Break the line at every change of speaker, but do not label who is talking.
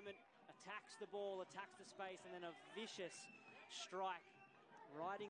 moment, attacks the ball, attacks the space, and then a vicious strike riding